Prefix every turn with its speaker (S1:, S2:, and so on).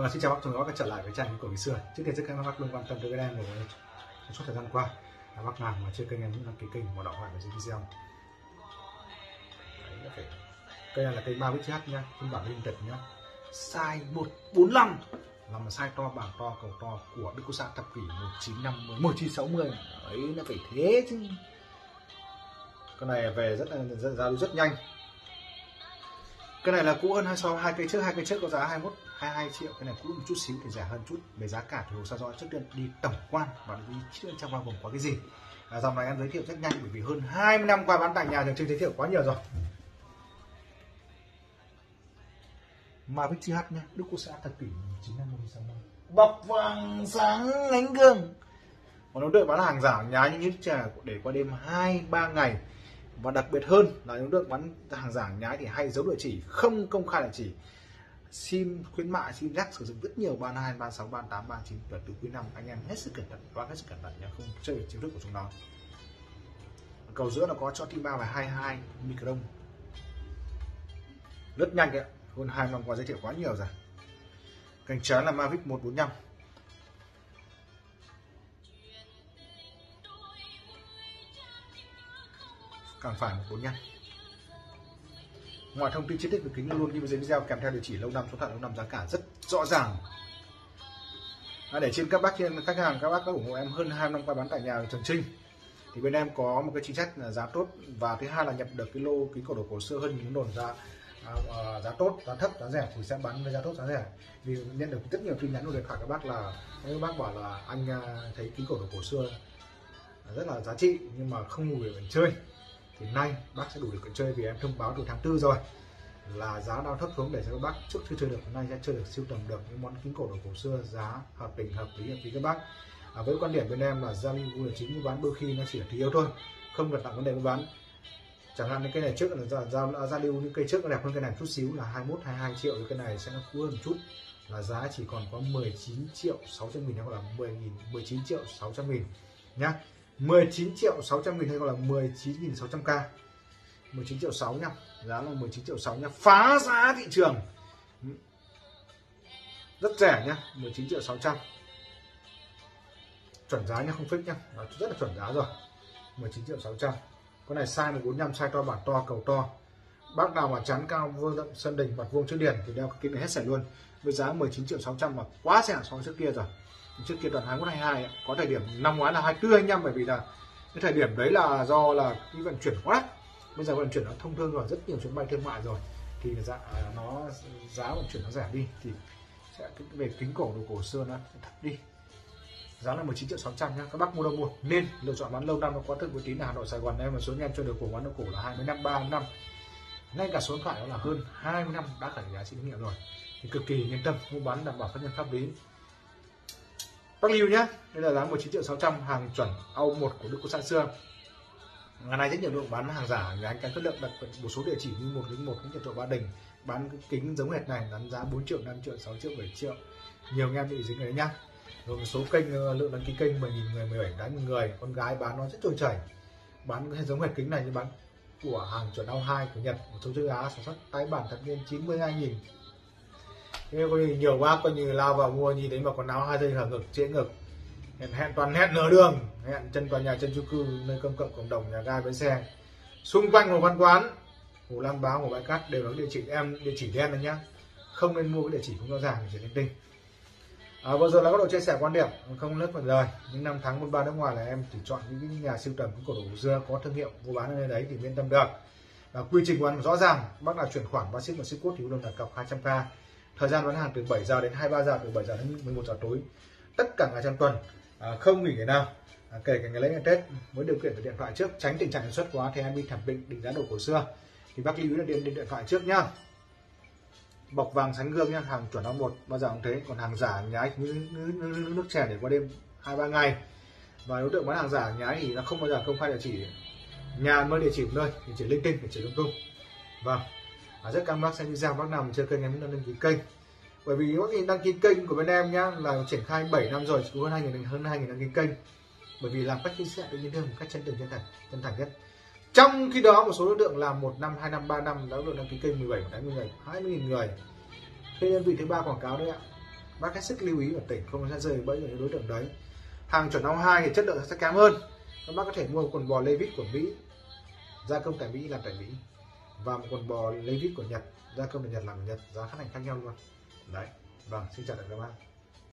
S1: Vâng, xin chào bác, chúng ta trở lại với trang của ngày xưa. Trước tiên rất cảm ơn bác luôn quan tâm tới cái em của suốt thời gian qua. À, bác nào mà chưa kênh em đăng ký kênh một đọc lại với video. Đấy, phải... Cây này là cây ba bích hát nhá, phiên bản limited nhá. Size 145 là một size to bảng to cầu to của Đức Quốc xã thập kỷ 1950 1960 ấy nó phải thế chứ con này về rất là rất, giao rất nhanh cái này là cũ hơn hai so hai cây trước hai cây trước có giá 21 22 triệu cái này cũ một chút xíu thì rẻ hơn chút. Về giá cả thì hồ sơ rõ trước tiên đi tổng quan và đi trước trong bao gồm có cái gì? À, dòng này em giới thiệu rất nhanh bởi vì hơn 20 năm qua bán tại nhà thì chưa giới thiệu quá nhiều rồi. Mavic CH nhá, Đức Quốc xã thật kỷ 1956 bọc vàng sáng ánh gương. Còn đối tượng bán hàng giả nhái như trà để qua đêm hai ba ngày. Và đặc biệt hơn là đối tượng bán hàng giả nhái thì hay giấu địa chỉ không công khai địa chỉ sim khuyến mại sim nhắc sử dụng rất nhiều ban hai, ban sáu, ban tám, ban chín và từ quý năm. Anh em hết sức cẩn thận và hết sức cẩn thận nhé, không chơi chiêu thức của chúng nó. Cầu giữa nó có cho tim ba và 22 micron rất nhanh đấy hơn hai năm qua giới thiệu quá nhiều rồi. Cành trái là Mavic 145 càng phải 145 ngoài thông tin chi tiết về kính luôn ghi dưới video kèm theo địa chỉ lâu năm số thoại lâu năm giá cả rất rõ ràng. À, để trên các bác trên khách hàng các bác có ủng hộ em hơn hai năm qua bán tại nhà Trần Trinh thì bên em có một cái chính sách là giá tốt và thứ hai là nhập được cái lô kính cổ đồ cổ xưa hơn những đồn ra à, à, giá tốt giá thấp giá rẻ thì sẽ bán với giá tốt giá rẻ. Vì nhận được rất nhiều tin nhắn của điện thoại các bác là các bác bảo là anh à, thấy kính cổ đồ cổ xưa rất là giá trị nhưng mà không ngủ để chơi thì nay bác sẽ đủ điều kiện chơi vì em thông báo từ tháng tư rồi. Là giá đang thấp xuống để cho các bác trước khi chơi được nay sẽ chơi được siêu tầm được những món kính cổ đồ cổ xưa giá hợp tình hợp lý với các bác. À, với quan điểm bên em là giao lưu là chính mua bán đôi khi nó chỉ là thiếu thôi không cần tặng vấn đề mua bán. Chẳng hạn những cây này trước là giao giao, giao lưu những cây trước nó đẹp hơn cây này chút xíu là 21 22 triệu thì cái này sẽ nó cũ hơn một chút. Là giá chỉ còn có 19 triệu 600 nghìn hoặc là 10 nghìn 19 triệu 600 nghìn nhá. 19 triệu 600 nghìn hay gọi là 19 600 k. 19 triệu 6 nhá. Giá là 19 triệu 6 nhá. Phá giá thị trường. Rất rẻ nhá. 19 triệu 600 chuẩn giá nhá không fix nhá. Đó, rất là chuẩn giá rồi. 19 triệu 600 con này size 45 size to bản to cầu to. Bác nào mà chán cao vương rộng sân đình mặt vuông trước điển thì đeo cái này hết sảy luôn. Với giá 19 triệu 600 mà quá rẻ so với trước kia rồi trước kia toàn 2122 có thời điểm năm ngoái là 24 25 bởi vì là cái thời điểm đấy là do là cái vận chuyển quá. Đắt bây giờ vận chuyển nó thông thương rồi, rất nhiều chuyến bay thương mại rồi. Thì giá à, nó giá vận chuyển nó giảm đi, thì sẽ về kính cổ đồ cổ xưa nó thấp đi. Giá là 19 triệu 600 nhá, các bác mua đâu mua? Nên lựa chọn bán lâu năm, nó có thực uy tín là Hà Nội, Sài Gòn, em mà số em cho được cổ, bán đồ cổ là 20 năm 30 năm ngay cả số điện thoại đó là hơn 20 năm đã khởi giá trị nghiệm rồi. Thì cực kỳ yên tâm, mua bán đảm bảo pháp nhân pháp lý. Bắc Lưu nhé đây là giá 19 triệu 600 hàng chuẩn Âu 1 của Đức Quốc xã xưa ngày nay rất nhiều lượng bán hàng giả, nhà anh cái chất lượng đặt một số địa chỉ như một đến một, những chợ ba đình, bán cái kính giống hệt này bán giá 4 triệu 5 triệu 6 triệu 7 triệu. Nhiều anh em bị dính đấy nhá. Rồi một số kênh ờ, lượng đăng ký kênh 10.000 người 17 cái một người. Con gái bán nó rất trôi chảy. Bán cái giống hệt kính này như bán của hàng chuẩn ao 2 của Nhật, một số châu Á sản xuất, tái bản thật niên 92.000 nghìn thế coi nhiều bác coi như lao vào mua như đấy mà còn áo hai dây hở ngực trễ ngực. Hẹn, hẹn toàn hẹn nửa đường hẹn chân tòa nhà chân chung cư nơi công cộng cộng đồng nhà ga bến xe. Xung quanh hồ văn quán hồ lam báo hồ bãi cát đều có địa chỉ em địa chỉ đen đấy nhá. Không nên mua cái địa chỉ không rõ ràng chỉ linh tinh à, vừa rồi là các độ chia sẻ quan điểm không lớp phần lời. Những năm tháng buôn ba nước ngoài là em chỉ chọn những nhà siêu tầm những cổ đồ dưa có thương hiệu mua bán ở nơi đấy thì yên tâm được. Và quy trình bán rõ ràng bác nào chuyển khoản và ship và ship cốt thì luôn đặt cọc 200k thời gian bán hàng từ 7 giờ đến 23 giờ từ 7 giờ đến 11 giờ tối. Tất cả ngày trong tuần à, không nghỉ ngày nào à, kể cả ngày lễ ngày tết. Với điều kiện về điện thoại trước tránh tình trạng sản xuất quá thì em đi thẩm định định giá đồ cổ xưa. Thì bác lưu ý là điện, điện, điện thoại trước nhá. Bọc vàng sánh gương nhá hàng chuẩn A1 bao giờ cũng thế. Còn hàng giả nhái như nước, nước, nước chè để qua đêm hai ba ngày. Và đối tượng bán hàng giả nhái thì nó không bao giờ công khai địa chỉ. Nhà mới địa chỉ một nơi địa chỉ linh tinh địa chỉ lung tung. Vâng. À, rất cảm bác xem video. Bác nào mà chưa kênh em đăng ký kênh bởi vì các nhìn đăng ký kênh của bên em nhá, là triển khai 7 năm rồi, chỉ hơn hai nghìn, hơn hai nghìn đăng ký kênh. Bởi vì làm cách chia sẻ tự nhân hơn một cách chân tình, chân thành chân thành nhất. Trong khi đó, một số đối tượng làm một năm, hai năm, ba năm, đã được đăng ký kênh 17 đánh người 20 nghìn người. Thế đơn vị thứ ba quảng cáo đấy ạ, bác hết sức lưu ý và tỉnh không sẽ rơi bẫy những đối tượng đấy. Hàng chuẩn 52 thì chất lượng sẽ kém hơn. Các bác có thể mua quần bò Levi's của Mỹ, gia công tại Mỹ làm tại Mỹ, và một quần bò Levi's của Nhật, gia công tại Nhật làm ở Nhật, giá khác hàng khác nhau luôn đấy vâng xin chào các bạn.